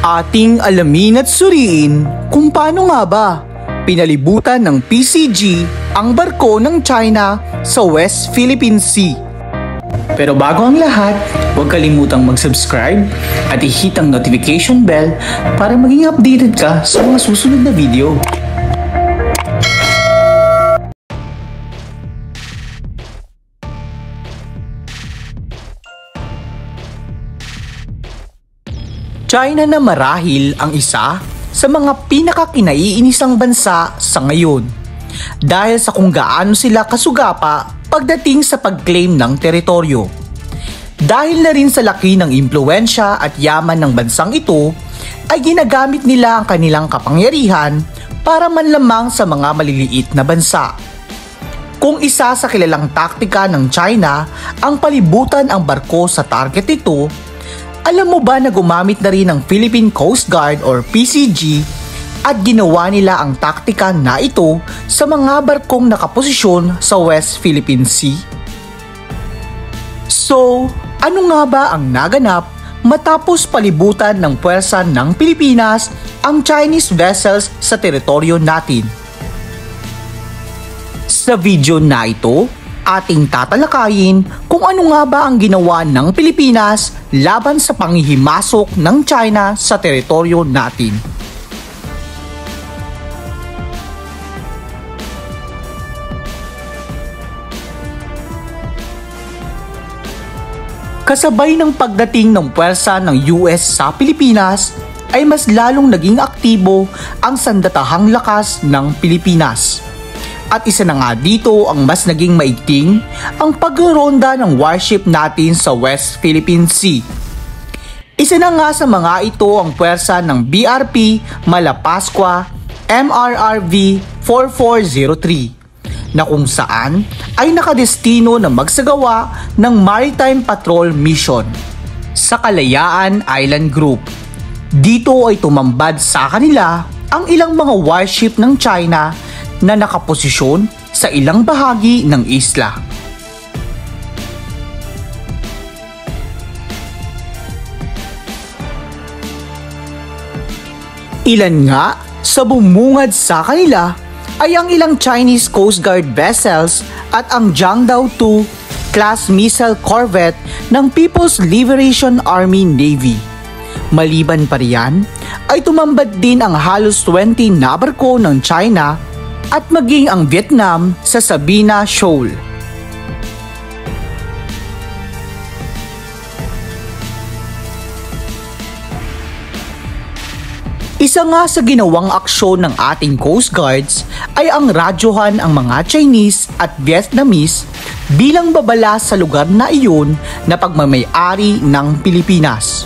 Ating alamin at suriin kung paano nga ba pinalibutan ng PCG ang barko ng China sa West Philippine Sea. Pero bago ang lahat, huwag kalimutang mag-subscribe at i-hit ang notification bell para maging updated ka sa mga susunod na video. China na marahil ang isa sa mga pinakakinaiinisang bansa sa ngayon dahil sa kung gaano sila kasugapa pagdating sa pag-claim ng teritoryo. Dahil na rin sa laki ng impluensya at yaman ng bansang ito, ay ginagamit nila ang kanilang kapangyarihan para manlamang sa mga maliliit na bansa. Kung isa sa kilalang taktika ng China ang palibutan ang barko sa target ito, alam mo ba na gumamit na rin ng Philippine Coast Guard or PCG at ginawa nila ang taktika na ito sa mga barkong nakaposisyon sa West Philippine Sea? So, ano nga ba ang naganap matapos palibutan ng puwersa ng Pilipinas ang Chinese vessels sa teritoryo natin? Sa video na ito, ating tatalakayin kung ano nga ba ang ginawa ng Pilipinas laban sa panghihimasok ng China sa teritoryo natin. Kasabay ng pagdating ng puwersa ng US sa Pilipinas, ay mas lalong naging aktibo ang sandatahang lakas ng Pilipinas. At isa na nga dito ang mas naging maigting ang pagronda ng warship natin sa West Philippine Sea. Isa na nga sa mga ito ang puwersa ng BRP Malapascua MRRV 4403 na kung saan ay nakadestino na magsagawa ng Maritime Patrol Mission sa Kalayaan Island Group. Dito ay tumambad sa kanila ang ilang mga warship ng China na nakaposisyon sa ilang bahagi ng isla. Ilan nga sa bumungad sa kanila ay ang ilang Chinese Coast Guard vessels at ang Jiangdao 2 class missile corvette ng People's Liberation Army Navy. Maliban pa riyan, ay tumambad din ang halos 20 na barko ng China at maging ang Vietnam sa Sabina Shoal. Isa nga sa ginawang aksyon ng ating Coast Guards ay ang radyohan ang mga Chinese at Vietnamese bilang babala sa lugar na iyon na pagmamayari ng Pilipinas.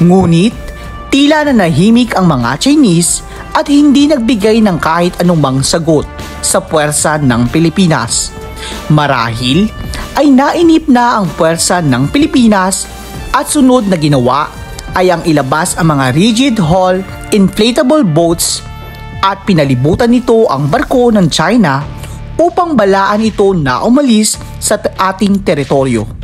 Ngunit, tila na nahimik ang mga Chinese at hindi nagbigay ng kahit anumang sagot sa puwersa ng Pilipinas. Marahil ay nainip na ang puwersa ng Pilipinas at sunod na ginawa ay ang ilabas ang mga rigid hull inflatable boats at pinalibutan nito ang barko ng China upang balaan ito na umalis sa ating teritoryo.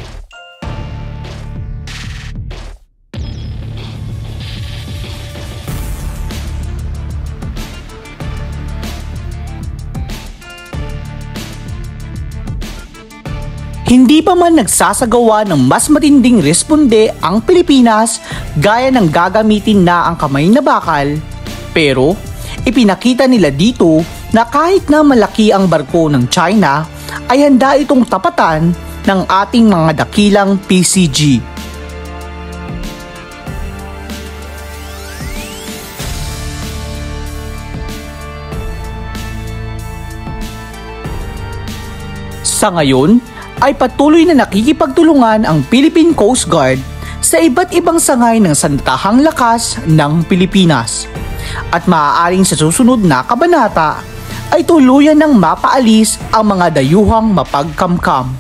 Hindi pa man nagsasagawa ng mas matinding responde ang Pilipinas gaya ng gagamitin na ang kamay na bakal, pero ipinakita nila dito na kahit na malaki ang barko ng China ay handa itong tapatan ng ating mga dakilang PCG. Sa ngayon, ay patuloy na nakikipagtulungan ang Philippine Coast Guard sa iba't ibang sangay ng santahang lakas ng Pilipinas. At maaaring sa susunod na kabanata ay tuluyan ng mapaalis ang mga dayuhang mapagkamkam.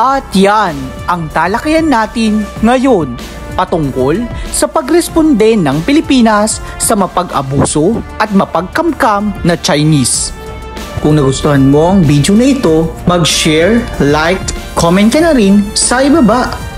At yan ang talakayan natin ngayon patungkol sa pagresponde ng Pilipinas sa mapag-abuso at mapagkamkam na Chinese. Kung nagustuhan mo ang video na ito, mag-share, like, comment ka na rin sa ibaba